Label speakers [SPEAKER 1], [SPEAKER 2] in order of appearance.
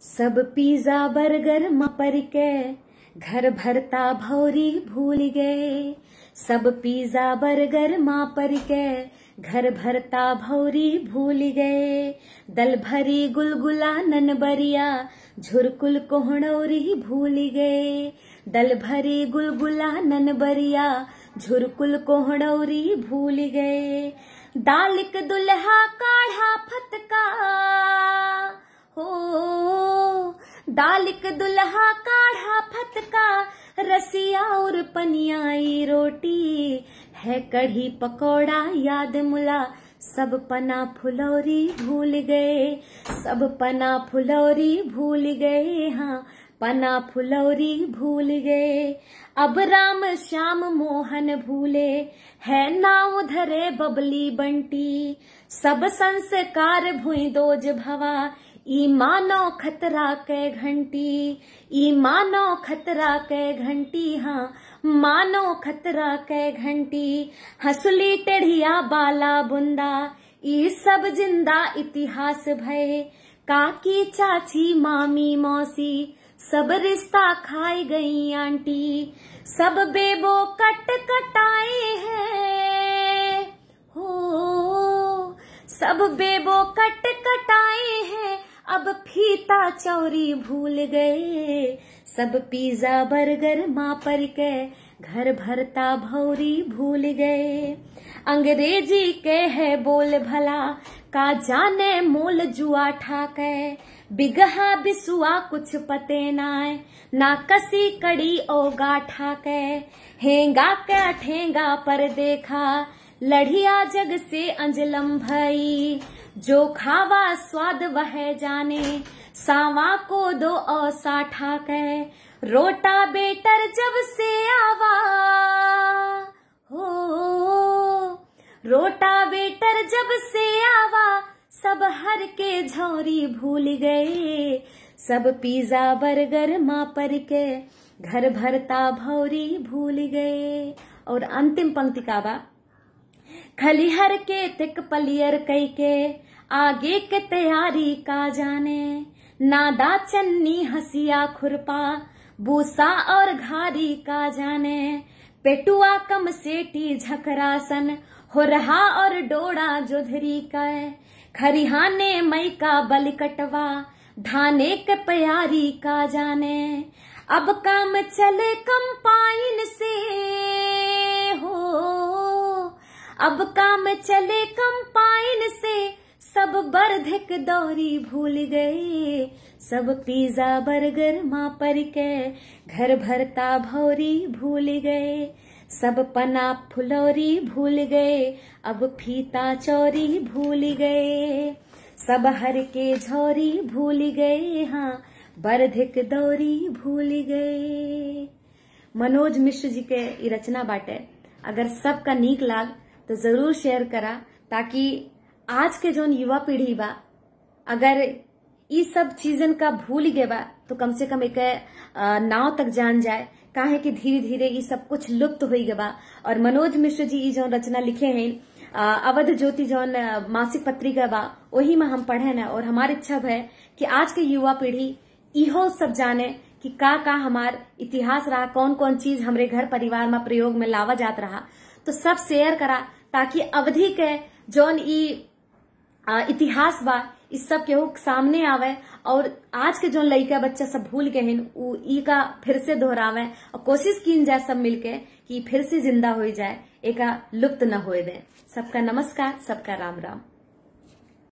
[SPEAKER 1] सब pizza burger मपर के, घर भरता भौरी भूल गए। सब पिज्जा बर्गर माँ पर के, घर भरता भौरी भूल गए। दल भरी गुलगुला ननबरिया, झुरकुल कोहणौरी भूल गए। दल भरी गुलगुला ननबरिया, झुरकुल कोहणौरी भूल गए। दालिक दुल्हा काढ़ा फतका हो। दालिक दुल्हा काढ़ा फतका रसिया और पनियाई रोटी। है कढ़ी पकौड़ा, याद मुला, सब पना फुलौरी भूल गए। सब पना फुलौरी भूल गए हाँ पना फुलौरी भूल गए। अब राम श्याम मोहन भूले, है नाव धरे बबली बंटी। सब संस्कार भुई दोज भवा मानो खतरा के घंटी ई मानो खतरा के घंटी हाँ मानो खतरा के घंटी, हसुली टेढ़िया बाला बुंदा, ई सब ज़िंदा इतिहास भय, काकी चाची, मामी मौसी, सब रिश्ता खाई गई आंटी, सब बेबो कट कटाए हैं, हो, सब बेबो कट कटाए हैं अब फीता चौरी भूल गए। सब पिज्जा बर्गर माँ पर के घर भरता भौरी भूल गए। अंग्रेज़ी के है बोल भला, का जाने मोल जुआ ठाके। बिगहा बिसुआ कुछ पते नाय ना कसी कड़ी ओ गाठा के हेंगा के ठेंगा पर देखा लड़िया जग से अंजलम भई। जो खावा स्वाद वह जाने, सावा को दो और साठा के रोटा बेटर जब से आवा। हो, रोटा बेटर जब से आवा, सब हर के झौरी भूल गए। सब पिज्जा बर्गर माँ पर के घर भरता भौरी भूल गए। और अंतिम पंक्ति का बा। खलिहर के तिक पलियर कई के, आगे के तैयारी का जाने। नादा चन्नी हसिया खुरपा बूसा और घारी का जाने। पेटुआ कम सेटी झकरासन हो रहा और डोड़ा जोधरी का खरिहाने मई का बल कटवा, धाने के प्यारी का जाने। अब काम चले कम पाइन से, हो अब काम चले कंपाइन से, सब बर्धिक दौरी भूल गए। सब पिज्जा, बर्गर माँ पर के, घर भरता भौरी भूल गए। सब पना फुलौरी भूल गए, अब फीता चौरी भूल गए। सब हर के झौरी भूल गए हाँ बर्धिक दौरी भूल गए। मनोज मिश्र जी के रचना बाटे। अगर सबका नीक लाग तो ज़रूर शेयर करा, ताकि आज के जोन युवा पीढ़ी बा, अगर ई सब चीजन का भूल गए बा तो कम से कम एक नाव तक जान जाए, काहे कि धीरे धीरे ये सब कुछ लुप्त हो गए बा। और मनोज मिश्र जी ई जौन रचना लिखे हैं अवध ज्योति जौन मासिक पत्रिका बा वही में हम पढ़े न और हमारी इच्छा है कि आज के युवा पीढ़ी इहो सब जाने कि का का हमार इतिहास रहा कौन कौन चीज़ हमरे घर परिवार में प्रयोग में लावा जात रहा। तो सब शेयर करा ताकि अवधि के जौन ई इतिहास बा, इस सब केहू सामने आवे और आज के जो लड़का बच्चा सब भूल गए उ ई का फिर से दोहरावे और कोशिश की जाए सब मिलके कि फिर से ज़िंदा हो जाए, एक लुप्त न हो दे। सबका नमस्कार, सबका राम राम।